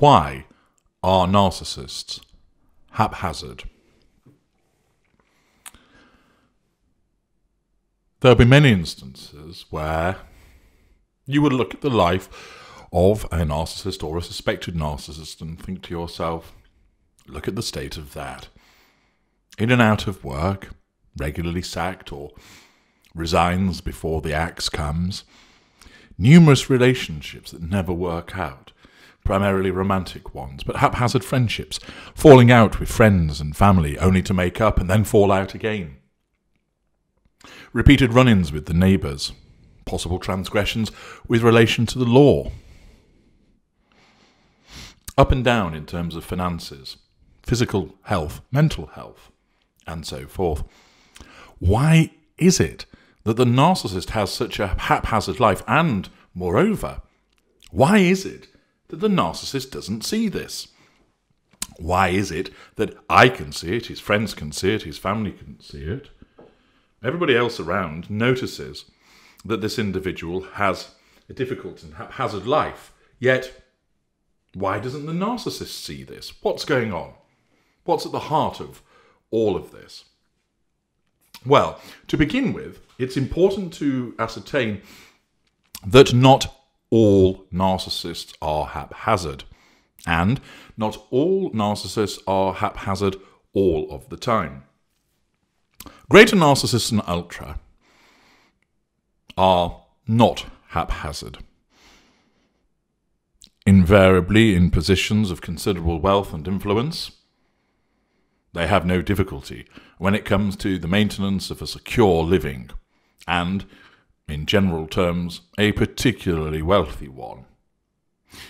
Why are narcissists haphazard? There'll be many instances where you would look at the life of a narcissist or a suspected narcissist and think to yourself, look at the state of that. In and out of work, regularly sacked or resigns before the axe comes, numerous relationships that never work out, primarily romantic ones, but haphazard friendships, falling out with friends and family only to make up and then fall out again repeated run ins with the neighbours, possible transgressions with relation to the law. Up and down in terms of finances, physical health, mental health, and so forth. Why is it that the narcissist has such a haphazard life? And, moreover, why is it that the narcissist doesn't see this? Why is it that I can see it, his friends can see it, his family can see it, Everybody else around notices that this individual has a difficult and haphazard life. Yet, why doesn't the narcissist see this? What's going on? What's at the heart of all of this? Well, to begin with, it's important to ascertain that not all narcissists are haphazard, and not all narcissists are haphazard all of the time. Greater narcissists and ultra are not haphazard. Invariably in positions of considerable wealth and influence, they have no difficulty when it comes to the maintenance of a secure living, and, in general terms, a particularly wealthy one.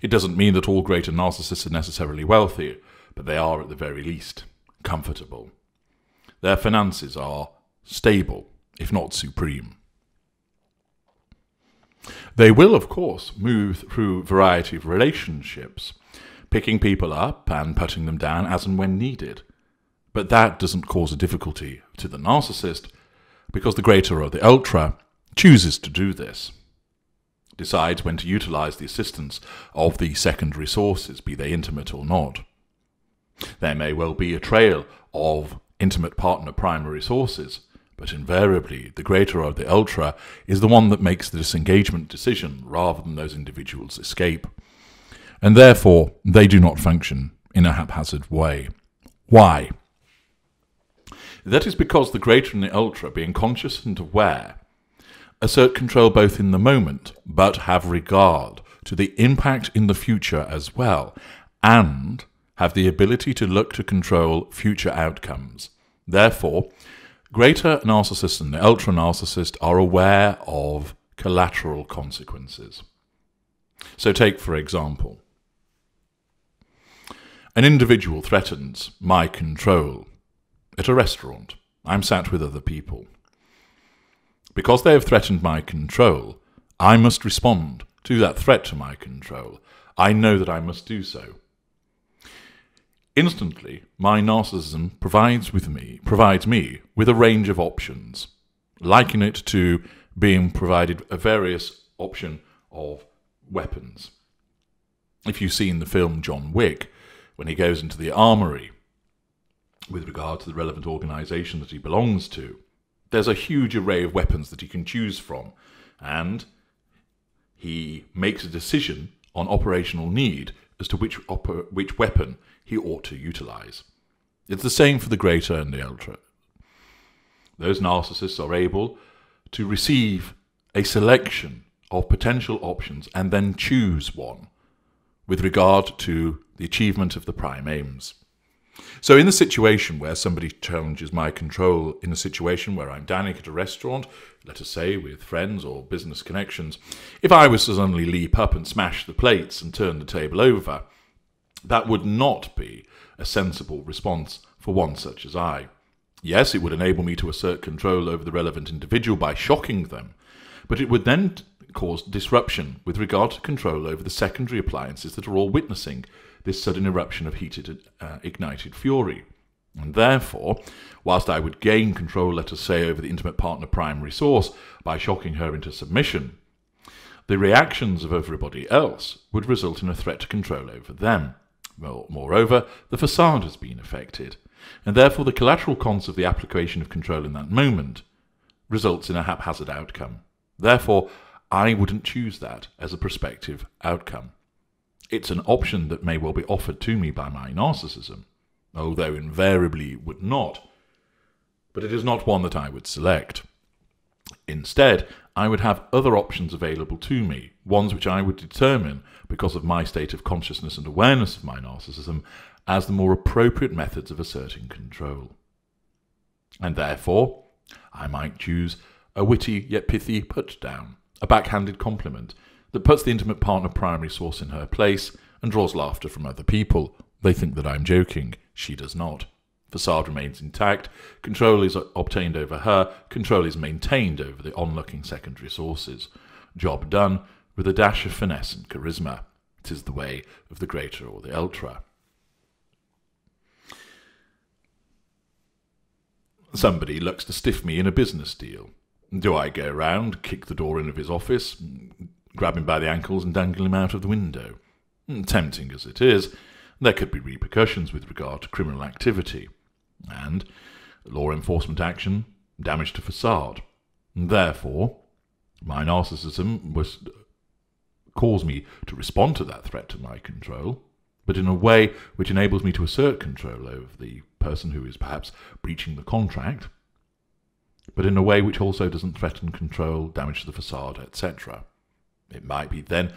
It doesn't mean that all greater narcissists are necessarily wealthy, but they are at the very least comfortable. Their finances are stable, if not supreme. They will, of course, move through a variety of relationships, picking people up and putting them down as and when needed. But that doesn't cause a difficulty to the narcissist, because the greater or the ultra chooses to do this, decides when to utilize the assistance of the secondary sources, be they intimate or not. There may well be a trail of intimate partner primary sources, but invariably the greater or the ultra is the one that makes the disengagement decision rather than those individuals escape. And therefore, they do not function in a haphazard way. Why? That is because the greater and the ultra, being conscious and aware, assert control both in the moment, but have regard to the impact in the future as well, and have the ability to look to control future outcomes. Therefore, greater narcissists and ultra narcissist are aware of collateral consequences. So, take for example, an individual threatens my control at a restaurant. I'm sat with other people. Because they have threatened my control, I must respond to that threat to my control. I know that I must do so. Instantly, my narcissism provides with me provides me with a range of options. Liken it to being provided a various option of weapons. If you've seen the film John Wick, when he goes into the armory with regard to the relevant organization that he belongs to, there's a huge array of weapons that he can choose from, and he makes a decision on operational need as to which, which weapon he ought to utilize. It's the same for the greater and the ultra. Those narcissists are able to receive a selection of potential options and then choose one with regard to the achievement of the prime aims. So, in the situation where somebody challenges my control, in a situation where I'm dining at a restaurant, let us say with friends or business connections, if I was to suddenly leap up and smash the plates and turn the table over, that would not be a sensible response for one such as I. Yes, it would enable me to assert control over the relevant individual by shocking them, but it would then cause disruption with regard to control over the secondary appliances that are all witnessing this sudden eruption of heated, uh, ignited fury. And therefore, whilst I would gain control, let us say, over the intimate partner primary source by shocking her into submission, the reactions of everybody else would result in a threat to control over them. Moreover, the facade has been affected, and therefore the collateral cons of the application of control in that moment results in a haphazard outcome. Therefore, I wouldn't choose that as a prospective outcome. It's an option that may well be offered to me by my narcissism, although invariably it would not, but it is not one that I would select. Instead, I would have other options available to me, ones which I would determine, because of my state of consciousness and awareness of my narcissism, as the more appropriate methods of asserting control. And therefore, I might choose a witty yet pithy put down, a backhanded compliment that puts the intimate partner primary source in her place and draws laughter from other people. They think that I'm joking. She does not. Facade remains intact. Control is obtained over her. Control is maintained over the onlooking secondary sources. Job done with a dash of finesse and charisma. It is the way of the greater or the ultra. Somebody looks to stiff me in a business deal. Do I go round, kick the door in of his office, grab him by the ankles and dangle him out of the window. Hmm, tempting as it is, there could be repercussions with regard to criminal activity, and law enforcement action, damage to facade. Therefore, my narcissism was cause me to respond to that threat to my control, but in a way which enables me to assert control over the person who is perhaps breaching the contract, but in a way which also doesn't threaten control, damage to the facade, etc. It might be then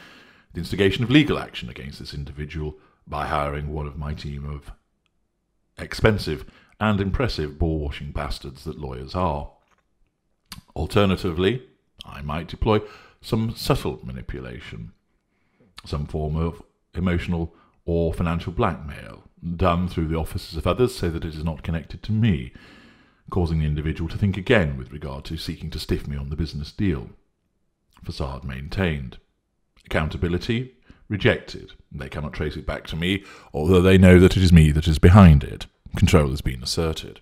the instigation of legal action against this individual by hiring one of my team of expensive and impressive ball washing bastards that lawyers are. Alternatively, I might deploy some subtle manipulation, some form of emotional or financial blackmail, done through the offices of others so that it is not connected to me, causing the individual to think again with regard to seeking to stiff me on the business deal. Facade maintained. Accountability rejected. They cannot trace it back to me, although they know that it is me that is behind it. Control has been asserted.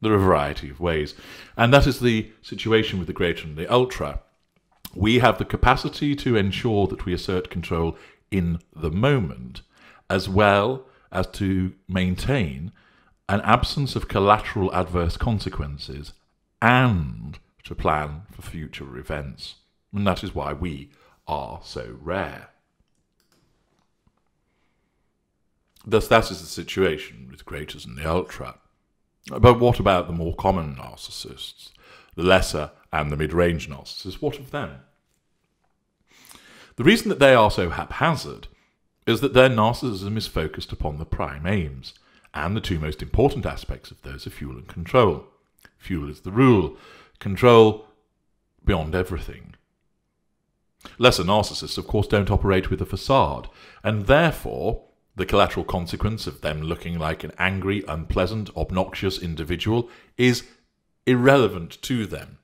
There are a variety of ways, and that is the situation with the greater and the ultra. We have the capacity to ensure that we assert control in the moment, as well as to maintain an absence of collateral adverse consequences and to plan for future events. And that is why we are so rare. Thus, that is the situation with greaters and the ultra. But what about the more common narcissists, the lesser and the mid range narcissists? What of them? The reason that they are so haphazard is that their narcissism is focused upon the prime aims, and the two most important aspects of those are fuel and control. Fuel is the rule, control beyond everything. Lesser narcissists, of course, don't operate with a facade, and therefore the collateral consequence of them looking like an angry, unpleasant, obnoxious individual is irrelevant to them.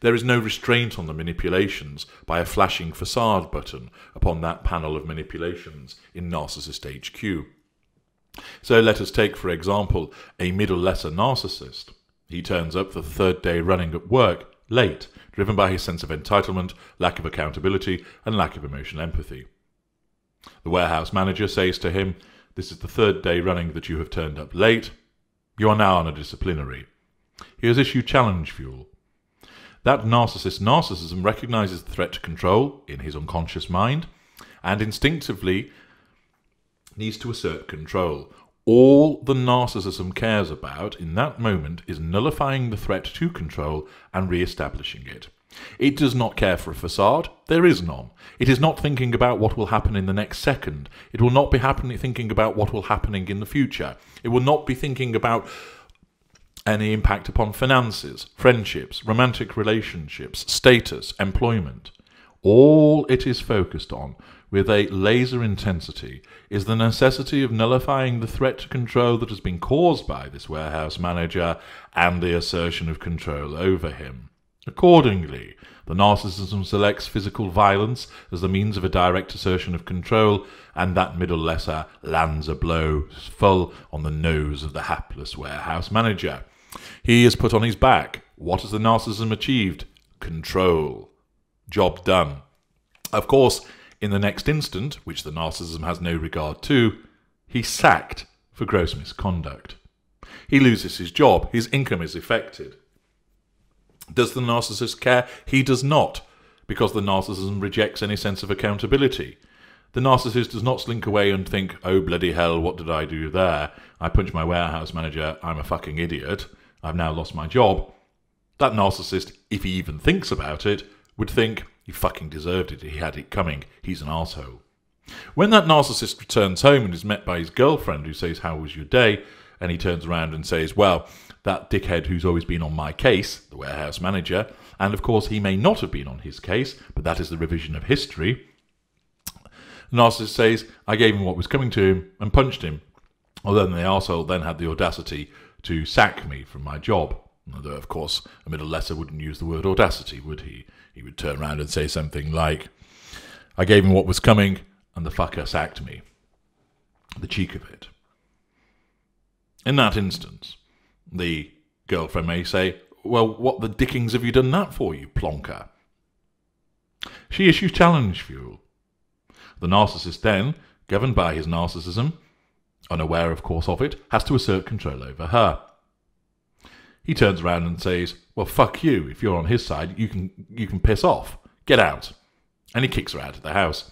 There is no restraint on the manipulations by a flashing facade button upon that panel of manipulations in Narcissist HQ. So let us take, for example, a middle lesser narcissist. He turns up for the third day running at work, late, driven by his sense of entitlement, lack of accountability, and lack of emotional empathy. The warehouse manager says to him, This is the third day running that you have turned up late. You are now on a disciplinary. He has issued challenge fuel. That narcissist narcissism recognizes the threat to control in his unconscious mind and instinctively needs to assert control. All the narcissism cares about in that moment is nullifying the threat to control and re establishing it. It does not care for a facade. There is none. It is not thinking about what will happen in the next second. It will not be happening, thinking about what will happening in the future. It will not be thinking about any impact upon finances, friendships, romantic relationships, status, employment. All it is focused on with a laser intensity is the necessity of nullifying the threat to control that has been caused by this warehouse manager and the assertion of control over him. Accordingly, the narcissism selects physical violence as the means of a direct assertion of control, and that middle lesser lands a blow full on the nose of the hapless warehouse manager. He is put on his back. What has the narcissism achieved? Control. Job done. Of course, in the next instant, which the narcissism has no regard to, he's sacked for gross misconduct. He loses his job, his income is affected. Does the narcissist care? He does not, because the narcissism rejects any sense of accountability. The narcissist does not slink away and think, oh bloody hell, what did I do there? I punched my warehouse manager, I'm a fucking idiot, I've now lost my job. That narcissist, if he even thinks about it, would think, he fucking deserved it, he had it coming, he's an asshole. When that narcissist returns home and is met by his girlfriend who says, How was your day? and he turns around and says, Well, that dickhead who's always been on my case, the warehouse manager, and of course he may not have been on his case, but that is the revision of history. The narcissist says, I gave him what was coming to him and punched him. Although the arsehole then had the audacity to sack me from my job. Although, of course, a middle lesser wouldn't use the word audacity, would he? He would turn round and say something like, I gave him what was coming, and the fucker sacked me. The cheek of it. In that instance, the girlfriend may say, Well, what the dickings have you done that for, you plonker? She issues challenge fuel. The narcissist then, governed by his narcissism, unaware of course of it, has to assert control over her. He turns around and says, Well, fuck you. If you're on his side, you can, you can piss off. Get out. And he kicks her out of the house.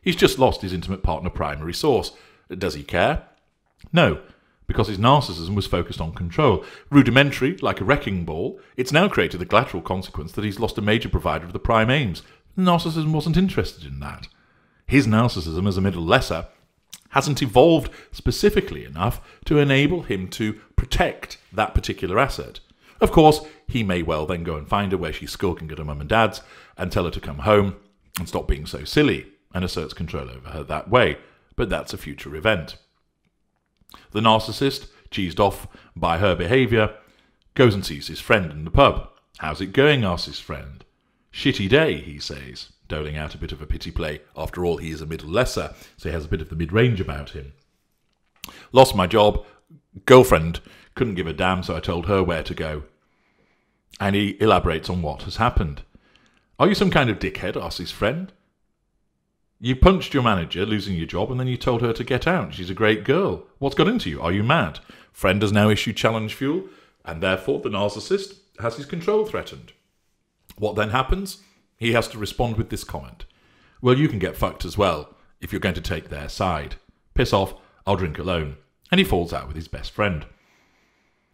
He's just lost his intimate partner primary source. Does he care? No, because his narcissism was focused on control. Rudimentary, like a wrecking ball, it's now created the collateral consequence that he's lost a major provider of the prime aims. Narcissism wasn't interested in that. His narcissism as a middle lesser hasn't evolved specifically enough to enable him to protect that particular asset. Of course, he may well then go and find her where she's skulking at her mum and dad's and tell her to come home and stop being so silly and asserts control over her that way, but that's a future event. The narcissist, cheesed off by her behaviour, goes and sees his friend in the pub. How's it going? asks his friend. Shitty day, he says, doling out a bit of a pity play. After all, he is a middle lesser, so he has a bit of the mid range about him. Lost my job. Girlfriend couldn't give a damn, so I told her where to go. And he elaborates on what has happened. Are you some kind of dickhead? asks his friend. You punched your manager, losing your job, and then you told her to get out. She's a great girl. What's got into you? Are you mad? Friend has now issued challenge fuel, and therefore the narcissist has his control threatened. What then happens? He has to respond with this comment. Well, you can get fucked as well, if you're going to take their side. Piss off, I'll drink alone. And he falls out with his best friend.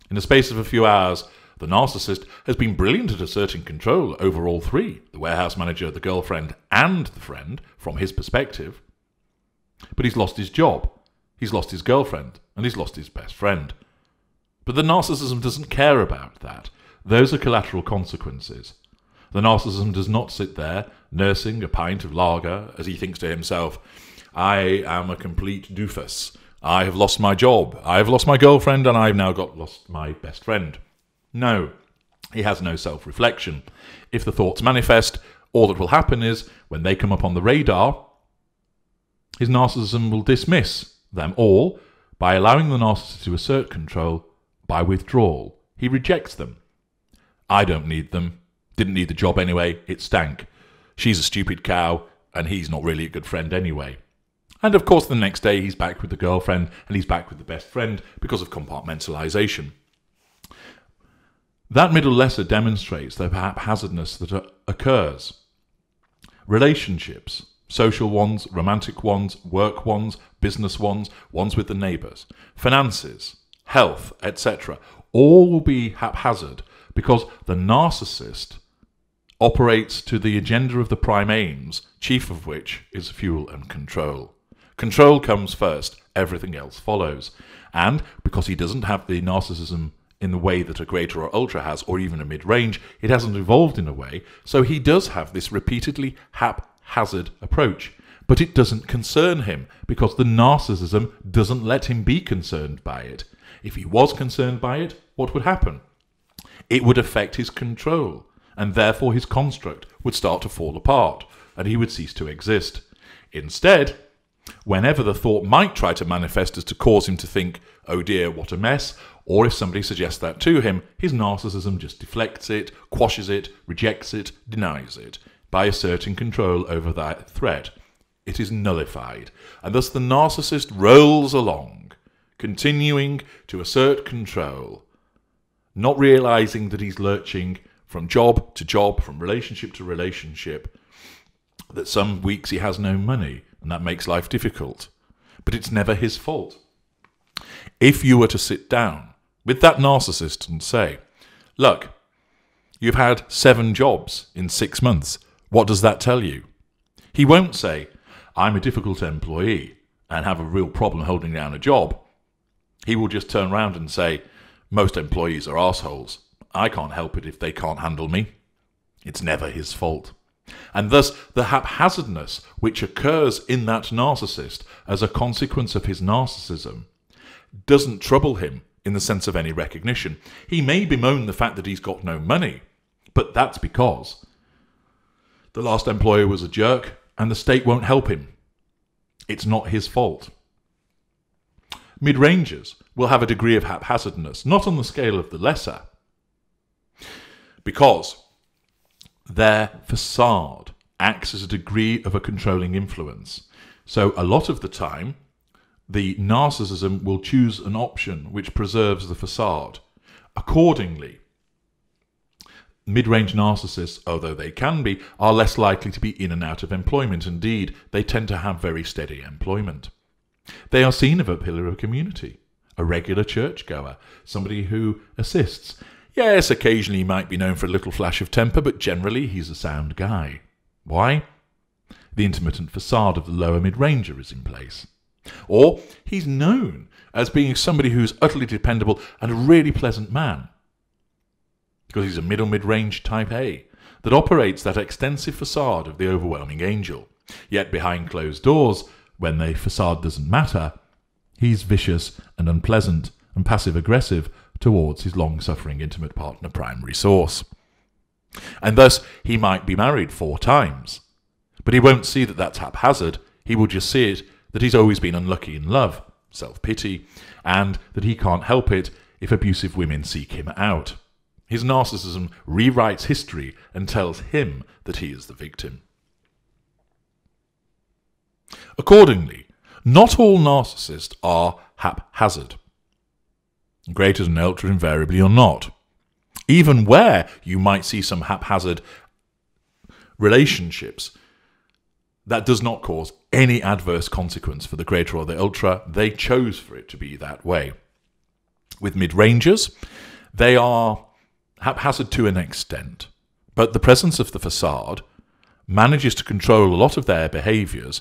In the space of a few hours, the narcissist has been brilliant at asserting control over all three the warehouse manager, the girlfriend, and the friend, from his perspective. But he's lost his job, he's lost his girlfriend, and he's lost his best friend. But the narcissism doesn't care about that. Those are collateral consequences. The narcissism does not sit there nursing a pint of lager as he thinks to himself, I am a complete doofus. I have lost my job. I have lost my girlfriend, and I've now got lost my best friend. No, he has no self reflection. If the thoughts manifest, all that will happen is when they come up on the radar, his narcissism will dismiss them all by allowing the narcissist to assert control by withdrawal. He rejects them. I don't need them. Didn't need the job anyway. It stank. She's a stupid cow, and he's not really a good friend anyway. And of course, the next day he's back with the girlfriend and he's back with the best friend because of compartmentalization. That middle lesser demonstrates the haphazardness that uh, occurs. Relationships, social ones, romantic ones, work ones, business ones, ones with the neighbours, finances, health, etc., all will be haphazard because the narcissist operates to the agenda of the prime aims, chief of which is fuel and control. Control comes first, everything else follows. And because he doesn't have the narcissism in the way that a greater or ultra has, or even a mid range. It hasn't evolved in a way. So he does have this repeatedly haphazard approach. But it doesn't concern him because the narcissism doesn't let him be concerned by it. If he was concerned by it, what would happen? It would affect his control, and therefore his construct would start to fall apart, and he would cease to exist. Instead, whenever the thought might try to manifest as to cause him to think, oh dear, what a mess, or if somebody suggests that to him, his narcissism just deflects it, quashes it, rejects it, denies it. by asserting control over that threat, it is nullified, and thus the narcissist rolls along, continuing to assert control, not realizing that he's lurching from job to job, from relationship to relationship, that some weeks he has no money, and that makes life difficult. But it's never his fault. If you were to sit down with that narcissist and say, Look, you've had seven jobs in six months. What does that tell you? He won't say, I'm a difficult employee and have a real problem holding down a job. He will just turn around and say, Most employees are assholes. I can't help it if they can't handle me. It's never his fault. And thus, the haphazardness which occurs in that narcissist as a consequence of his narcissism doesn't trouble him in the sense of any recognition. He may bemoan the fact that he's got no money, but that's because the last employer was a jerk and the state won't help him. It's not his fault. Mid rangers will have a degree of haphazardness, not on the scale of the lesser, because their facade acts as a degree of a controlling influence. So, a lot of the time, the narcissism will choose an option which preserves the facade. Accordingly, mid range narcissists, although they can be, are less likely to be in and out of employment. Indeed, they tend to have very steady employment. They are seen as a pillar of community, a regular churchgoer, somebody who assists. Yes, occasionally he might be known for a little flash of temper, but generally he's a sound guy. Why? The intermittent facade of the lower mid ranger is in place. Or he's known as being somebody who's utterly dependable and a really pleasant man because he's a middle mid range type A that operates that extensive facade of the overwhelming angel. Yet behind closed doors, when the facade doesn't matter, he's vicious and unpleasant and passive aggressive towards his long suffering intimate partner primary source. And thus he might be married four times. But he won't see that that's haphazard, he will just see it that he's always been unlucky in love, self pity, and that he can't help it if abusive women seek him out. His narcissism rewrites history and tells him that he is the victim. Accordingly, not all narcissists are haphazard. Greaters than ultra invariably or not. Even where you might see some haphazard relationships, that does not cause any adverse consequence for the greater or the ultra. They chose for it to be that way. With mid rangers, they are haphazard to an extent, but the presence of the facade manages to control a lot of their behaviours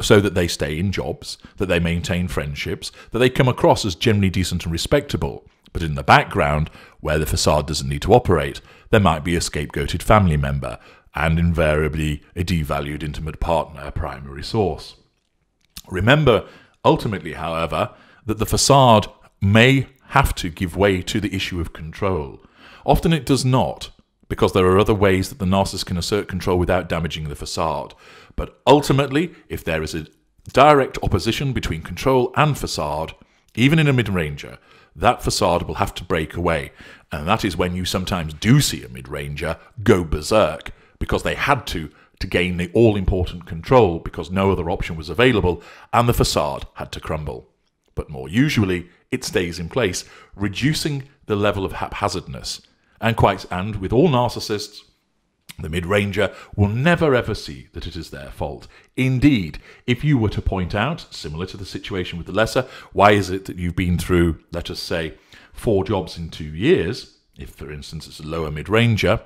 so that they stay in jobs, that they maintain friendships, that they come across as generally decent and respectable. But in the background, where the facade doesn't need to operate, there might be a scapegoated family member and invariably a devalued intimate partner, a primary source. Remember, ultimately, however, that the facade may have to give way to the issue of control. Often it does not, because there are other ways that the narcissist can assert control without damaging the facade. But ultimately, if there is a direct opposition between control and facade, even in a mid ranger, that facade will have to break away. And that is when you sometimes do see a mid ranger go berserk because they had to to gain the all important control because no other option was available and the facade had to crumble. But more usually, it stays in place, reducing the level of haphazardness and quite and with all narcissists, the mid ranger will never ever see that it is their fault. Indeed, if you were to point out, similar to the situation with the lesser, why is it that you've been through, let us say, four jobs in two years, if for instance it's a lower mid ranger,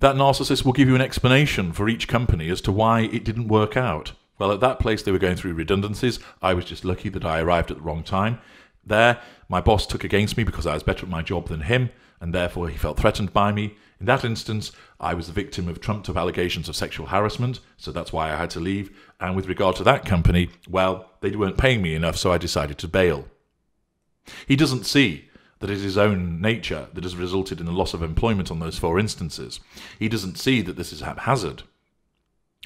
that narcissist will give you an explanation for each company as to why it didn't work out. Well, at that place, they were going through redundancies. I was just lucky that I arrived at the wrong time. There, my boss took against me because I was better at my job than him, and therefore he felt threatened by me. In that instance, I was the victim of trumped up allegations of sexual harassment, so that's why I had to leave. And with regard to that company, well, they weren't paying me enough, so I decided to bail. He doesn't see that it is his own nature that has resulted in the loss of employment on those four instances. He doesn't see that this is haphazard.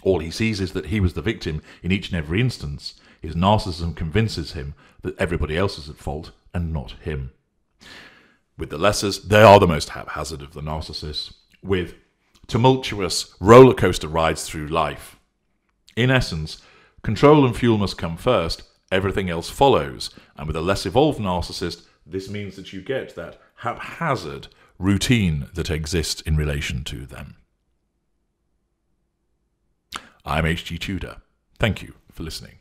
All he sees is that he was the victim in each and every instance, his narcissism convinces him that everybody else is at fault and not him. With the lessers, they are the most haphazard of the narcissists, with tumultuous roller coaster rides through life. In essence, control and fuel must come first, everything else follows. And with a less evolved narcissist, this means that you get that haphazard routine that exists in relation to them. I'm H.G. Tudor. Thank you for listening.